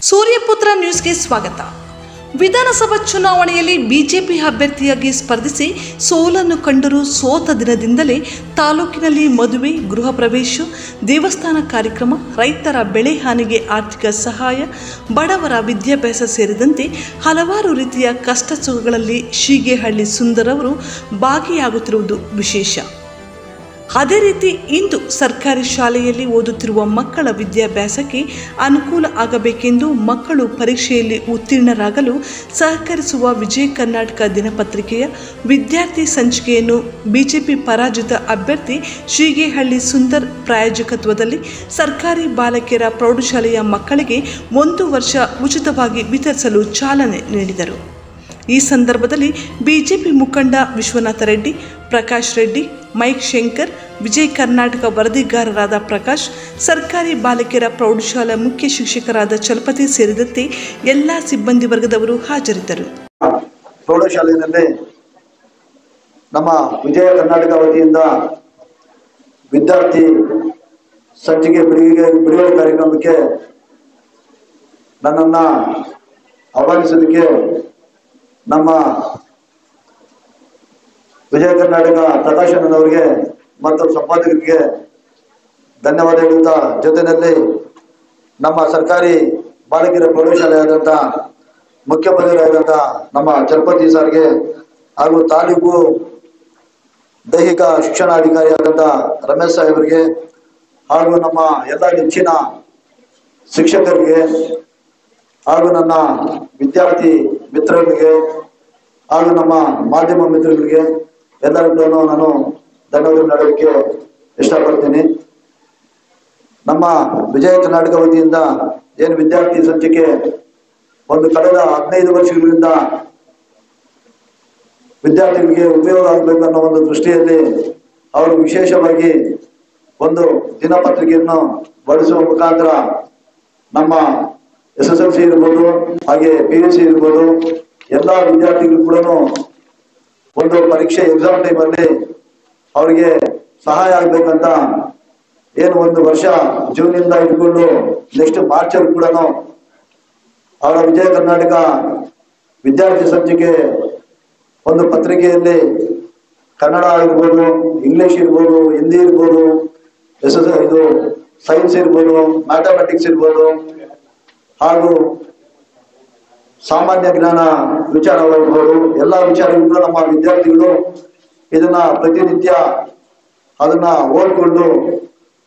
ಸೂರ್ಯಪುತ್ರ ನ್ಯೂಸ್ಗೆ ಸ್ವಾಗತ. ವಿಧಾನಸಭಾ ಚುನಾವಣೆಯಲ್ಲಿ ಬಿಜೆಪಿ ಅಭ್ಯರ್ಥಿಯಾಗಿ ಸ್ಪರ್ಧಿಸಿ ಸೋಲನ್ನು ಕಂಡರೂ ಸೋತ ದಿನದಿಂದಲೇ ತಾಲೂಕಿನಲ್ಲಿ ಮದುವೆ, ಗೃಹ ಪ್ರವೇಶ, ದೇವಸ್ಥಾನ ಕಾರ್ಯಕ್ರಮ, ರೈತರ ಬೆಳೆ ಹಾನಿಗೆ ಆರ್ಥಿಕ ಸಹಾಯ, ಬಡವರ ವಿದ್ಯಾಭ್ಯಾಸ ಸೇರಿದಂತೆ ಹಲವಾರು ರೀತಿಯ ಕಷ್ಟ ಸುಖಗಳಲ್ಲಿ ಶೀಗೆಹಳ್ಳಿ ಸುಂದರ್ ಅವರು ಭಾಗಿಯಾಗುತ್ತಿರುವುದು ವಿಶೇಷ. ಅದೇ ರೀತಿ ಇಂದು ಸರ್ಕಾರಿ ಶಾಲೆಯಲ್ಲಿ ಓದುತ್ತಿರುವ ಮಕ್ಕಳ ವಿದ್ಯಾಭ್ಯಾಸಕ್ಕೆ ಅನುಕೂಲ ಆಗಬೇಕೆಂದು ಮಕ್ಕಳು ಪರೀಕ್ಷೆಯಲ್ಲಿ ಉತ್ತೀರ್ಣರಾಗಲು ಸಹಕರಿಸುವ ವಿಜಯ ಕರ್ನಾಟಕ ದಿನಪತ್ರಿಕೆಯ ವಿದ್ಯಾರ್ಥಿ ಸಂಚಿಕೆಯನ್ನು ಬಿಜೆಪಿ ಪರಾಜಿತ ಅಭ್ಯರ್ಥಿ ಶೀಗೇಹಳ್ಳಿ ಸುಂದರ್ ಪ್ರಾಯೋಜಕತ್ವದಲ್ಲಿ ಸರ್ಕಾರಿ ಬಾಲಕಿಯರ ಪ್ರೌಢಶಾಲೆಯ ಮಕ್ಕಳಿಗೆ ಒಂದು ವರ್ಷ ಉಚಿತವಾಗಿ ವಿತರಿಸಲು ಚಾಲನೆ ನೀಡಿದರು. ಈ ಸಂದರ್ಭದಲ್ಲಿ ಬಿಜೆಪಿ ಮುಖಂಡ ವಿಶ್ವನಾಥ ರೆಡ್ಡಿ, ಪ್ರಕಾಶ್ ರೆಡ್ಡಿ, ಮೈಕ್ ಶಂಕರ್, ವಿಜಯ್ ಕರ್ನಾಟಕ ವರದಿಗಾರರಾದ ಪ್ರಕಾಶ್, ಸರ್ಕಾರಿ ಬಾಲಕಿಯರ ಪ್ರೌಢಶಾಲಾ ಮುಖ್ಯ ಶಿಕ್ಷಕರಾದ ಚಲಪತಿ ಸೇರಿದಂತೆ ಎಲ್ಲ ಸಿಬ್ಬಂದಿ ವರ್ಗದವರು ಹಾಜರಿದ್ದರು. ಪ್ರೌಢಶಾಲೆಯಲ್ಲಿ ನಮ್ಮ ವಿಜಯ ಕರ್ನಾಟಕ ವತಿಯಿಂದ ವಿದ್ಯಾರ್ಥಿ ಸಂಚಿಕೆ ಬಿಡುಗಡೆ ಬಿಡುಗಡೆ ಕಾರ್ಯಕ್ರಮಕ್ಕೆ ನನ್ನನ್ನು ಆಹ್ವಾನಿಸೋದಕ್ಕೆ ನಮ್ಮ ವಿಜಯ ಕರ್ನಾಟಕ ಪ್ರಕಾಶನದವರಿಗೆ ಮತ್ತು ಸಂಪಾದಕರಿಗೆ ಧನ್ಯವಾದ ಹೇಳುತ್ತಾ ಜೊತೆಯಲ್ಲಿ ನಮ್ಮ ಸರ್ಕಾರಿ ಬಾಲಕಿಯರ ಪ್ರೌಢಶಾಲೆಯಾದಂಥ ಮುಖ್ಯೋಪಾಧ್ಯಾಯರಾದಂಥ ನಮ್ಮ ಚಲಪತಿ ಸಾರ್ಗೆ ಹಾಗೂ ತಾಲೂಕು ದೈಹಿಕ ಶಿಕ್ಷಣಾಧಿಕಾರಿಯಾದಂಥ ರಮೇಶ್ ಸಾಹೇಬರಿಗೆ ಹಾಗೂ ನಮ್ಮ ಎಲ್ಲ ನೆಚ್ಚಿನ ಶಿಕ್ಷಕರಿಗೆ ಹಾಗೂ ನನ್ನ ವಿದ್ಯಾರ್ಥಿ ಮಿತ್ರರಿಗೆ ಹಾಗೂ ನಮ್ಮ ಮಾಧ್ಯಮ ಮಿತ್ರಗಳಿಗೆ ಎಲ್ಲರಿಗೂ ನಾನು ಧನ್ಯವಾದ ನೀಡೋದಕ್ಕೆ ಇಷ್ಟಪಡ್ತೀನಿ. ನಮ್ಮ ವಿಜಯ ಕರ್ನಾಟಕ ವತಿಯಿಂದ ಏನು ವಿದ್ಯಾರ್ಥಿ ಸಂಚಿಕೆ ಒಂದು ಕಳೆದ ಹದಿನೈದು ವರ್ಷಗಳಿಂದ ವಿದ್ಯಾರ್ಥಿಗಳಿಗೆ ಉಪಯೋಗ ಆಗಬೇಕು ಅನ್ನೋ ಒಂದು ದೃಷ್ಟಿಯಲ್ಲಿ ಅವರು ವಿಶೇಷವಾಗಿ ಒಂದು ದಿನಪತ್ರಿಕೆಯನ್ನು ಬಳಸುವ ಮುಖಾಂತರ ನಮ್ಮ ಎಸ್ ಎಸ್ ಎಲ್ ಸಿ ಇರ್ಬೋದು, ಹಾಗೆ ಪಿ ಯು ಸಿ ಇರ್ಬೋದು, ಎಲ್ಲ ವಿದ್ಯಾರ್ಥಿಗಳು ಕೂಡ ಒಂದು ಪರೀಕ್ಷೆ ಎಕ್ಸಾಮ್ ಟೈಮಲ್ಲಿ ಅವರಿಗೆ ಸಹಾಯ ಆಗ್ಬೇಕಂತ ಏನು ಒಂದು ವರ್ಷ ಜೂನ್ ಇಂದ ಇಟ್ಕೊಂಡು ನೆಕ್ಸ್ಟ್ ಮಾರ್ಚ್ ಅಲ್ಲಿ ಕೂಡ ಅವರ ವಿಜಯ ಕರ್ನಾಟಕ ವಿದ್ಯಾರ್ಥಿ ಸಂಚಿಕೆ ಒಂದು ಪತ್ರಿಕೆಯಲ್ಲಿ ಕನ್ನಡ ಇರ್ಬೋದು ಇಂಗ್ಲಿಷ್ ಇರ್ಬೋದು, ಹಿಂದಿ ಇರ್ಬೋದು, ಎಸ್ ಎಸ್ ಇದು ಸೈನ್ಸ್ ಇರ್ಬೋದು ಮ್ಯಾಥಮೆಟಿಕ್ಸ್ ಇರ್ಬೋದು ಹಾಗೂ ಸಾಮಾನ್ಯ ಜ್ಞಾನ ವಿಚಾರಗಳು ಎಲ್ಲ ವಿಚಾರಗಳು ನಮ್ಮ ವಿದ್ಯಾರ್ಥಿಗಳು ಇದನ್ನ ಪ್ರತಿನಿತ್ಯ ಅದನ್ನ ಓದ್ಕೊಂಡು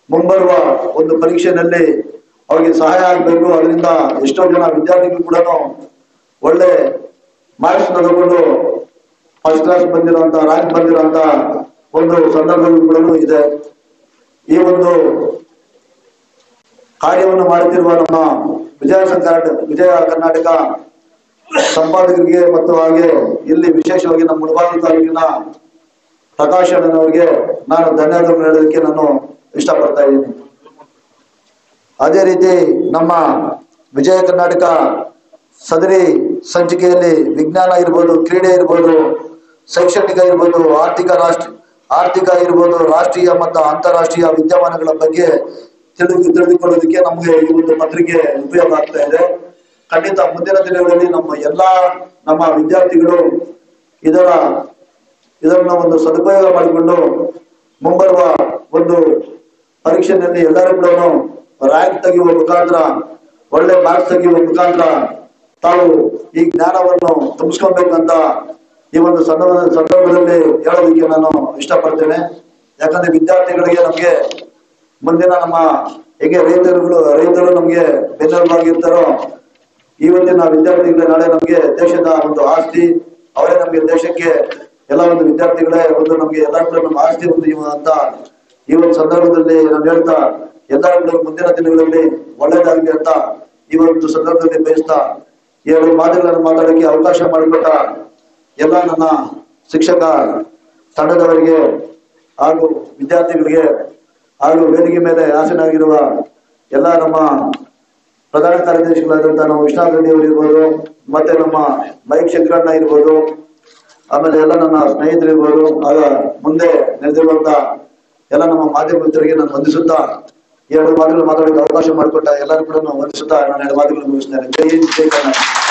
ಮುಂಬರುವ ಒಂದು ಪರೀಕ್ಷೆಯಲ್ಲಿ ಅವರಿಗೆ ಸಹಾಯ ಆಗಬೇಕು. ಅದರಿಂದ ಎಷ್ಟೋ ಜನ ವಿದ್ಯಾರ್ಥಿಗಳು ಕೂಡ ಒಳ್ಳೆ ಮಾರ್ಕ್ಸ್ ತಗೊಂಡು ಫಸ್ಟ್ ಕ್ಲಾಸ್ ಬಂದಿರೋಂತ ರ್ಯಾಂಕ್ ಬಂದಿರೋಂತ ಒಂದು ಸಂದರ್ಭಗಳು ಕೂಡ ಇದೆ. ಈ ಒಂದು ಕಾರ್ಯವನ್ನು ಮಾಡುತ್ತಿರುವ ನಮ್ಮ ವಿಜಯ ವಿಜಯ ಕರ್ನಾಟಕ ಸಂಪಾದಕರಿಗೆ ಮತ್ತು ಹಾಗೆ ಇಲ್ಲಿ ವಿಶೇಷವಾಗಿ ನಮ್ಮ ಮುಳಬಾಗಿಲು ತಾಲೂಕಿನ ಪ್ರಕಾಶ್ ಅಣ್ಣನವರಿಗೆ ನಾನು ಧನ್ಯವಾದಗಳು ನೀಡೋದಕ್ಕೆ ನಾನು ಇಷ್ಟಪಡ್ತಾ ಇದ್ದೀನಿ. ಅದೇ ರೀತಿ ನಮ್ಮ ವಿಜಯ ಕರ್ನಾಟಕ ಸದರಿ ಸಂಚಿಕೆಯಲ್ಲಿ ವಿಜ್ಞಾನ ಇರ್ಬೋದು, ಕ್ರೀಡೆ ಇರ್ಬೋದು, ಶೈಕ್ಷಣಿಕ ಇರ್ಬೋದು, ಆರ್ಥಿಕ ರಾಷ್ಟ್ರ, ಆರ್ಥಿಕ ಇರ್ಬೋದು, ರಾಷ್ಟ್ರೀಯ ಮತ್ತು ಅಂತಾರಾಷ್ಟ್ರೀಯ ವಿದ್ಯಮಾನಗಳ ಬಗ್ಗೆ ತಿಳಿದು ತಿಳಿದುಕೊಳ್ಳೋದಕ್ಕೆ ನಮಗೆ ಈ ಒಂದು ಪತ್ರಿಕೆ ಉಪಯೋಗ ಆಗ್ತಾ ಇದೆ. ಖಂಡಿತ ಮುಂದಿನ ದಿನಗಳಲ್ಲಿ ನಮ್ಮ ಎಲ್ಲಾ ನಮ್ಮ ವಿದ್ಯಾರ್ಥಿಗಳು ಇದರ ಇದನ್ನ ಒಂದು ಸದುಪಯೋಗ ಮಾಡಿಕೊಂಡು ಮುಂಬರುವ ಒಂದು ಪರೀಕ್ಷೆಯಲ್ಲಿ ಎಲ್ಲರೂ ಕೂಡ ರ್ಯಾಂಕ್ ತೆಗೆಯುವ ಮುಖಾಂತರ, ಒಳ್ಳೆ ಮಾರ್ಕ್ಸ್ ತೆಗೆಯುವ ಮುಖಾಂತರ ತಾವು ಈ ಜ್ಞಾನವನ್ನು ತುಂಬಿಸ್ಕೊಬೇಕಂತ ಈ ಒಂದು ಸಂದರ್ಭ ಸಂದರ್ಭದಲ್ಲಿ ಹೇಳೋದಕ್ಕೆ ನಾನು ಇಷ್ಟಪಡ್ತೇನೆ. ಯಾಕಂದ್ರೆ ವಿದ್ಯಾರ್ಥಿಗಳಿಗೆ ನಮಗೆ ಮುಂದಿನ ನಮ್ಮ ಹೇಗೆ ರೈತರುಗಳು, ರೈತರು ನಮ್ಗೆ ಬೆನ್ನೆಲುಬಾಗಿರ್ತಾರೋ ಇವತ್ತಿನ ವಿದ್ಯಾರ್ಥಿಗಳೇ ನಾಳೆ ನಮ್ಗೆ ದೇಶದ ಒಂದು ಆಸ್ತಿ, ಅವರೇ ನಮಗೆ ದೇಶಕ್ಕೆ ಎಲ್ಲ ಒಂದು ವಿದ್ಯಾರ್ಥಿಗಳೇ, ಒಂದು ನಮ್ಗೆ ಎಲ್ಲ ನಮ್ಮ ಆಸ್ತಿ ಒಂದು ಅಂತ ಈ ಒಂದು ಸಂದರ್ಭದಲ್ಲಿ ನಾನು ಹೇಳ್ತಾ ಎಲ್ಲರೂ ಮುಂದಿನ ದಿನಗಳಲ್ಲಿ ಒಳ್ಳೇದಾಗಲಿ ಅಂತ ಈ ಒಂದು ಸಂದರ್ಭದಲ್ಲಿ ಬಯಸ್ತಾ ಎರಡು ಮಾತುಗಳನ್ನು ಮಾತಾಡಕ್ಕೆ ಅವಕಾಶ ಮಾಡಿಕೊಟ್ಟ ಎಲ್ಲ ನನ್ನ ಶಿಕ್ಷಕ ತಂಡದವರಿಗೆ ಹಾಗೂ ವಿದ್ಯಾರ್ಥಿಗಳಿಗೆ ಹಾಗೂ ವೇದಿಕೆ ಮೇಲೆ ಆಸನಾಗಿರುವ ಎಲ್ಲ ನಮ್ಮ ಪ್ರಧಾನ ಕಾರ್ಯದರ್ಶಿಗಳಾದಂತಹ ನಮ್ಮ ವಿಶ್ವನಾಥ್ ರೆಡ್ಡಿ ಅವರು ಇರ್ಬೋದು ಮತ್ತೆ ನಮ್ಮ ಮೈಕ್ ಶಂಕರಣ್ಣ ಇರ್ಬೋದು, ಆಮೇಲೆ ಎಲ್ಲ ನನ್ನ ಸ್ನೇಹಿತರು ಇರ್ಬೋದು, ಆಗ ಮುಂದೆ ನಡೆದಿರುವಂತ ಎಲ್ಲ ನಮ್ಮ ಮಾಧ್ಯಮ ಮಿತ್ರರಿಗೆ ನಾನು ವಂದಿಸುತ್ತಾ ಎರಡು ಮಾತುಗಳು ಮಾತಾಡೋಕೆ ಅವಕಾಶ ಮಾಡಿಕೊಟ್ಟ ಎಲ್ಲರೂ ಕೂಡ ವಂದಿಸುತ್ತಾ ನಾನು ಎರಡು ಮಾತುಗಳನ್ನು ಮುಗಿಸ್ತೇನೆ ಜೈ ಹಿಂದ್, ಜೈ ಕರ್ನಾಟಕ.